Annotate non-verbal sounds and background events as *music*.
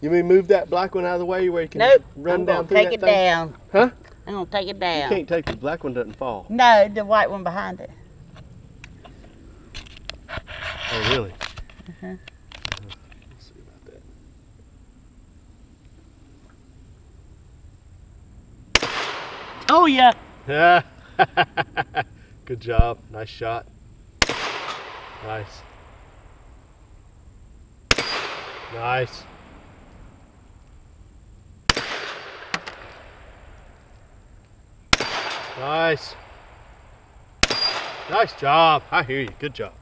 You mean move that black one out of the way where you can Nope. run I'm down gonna through take it thing? down. Huh? I'm gonna take it down. You can't take the black one doesn't fall. No, the white one behind it. Oh really? Uh-huh. Let's see about that. Oh yeah. Yeah. *laughs* Good job. Nice shot. Nice. Nice. Nice. Nice job. I hear you. Good job.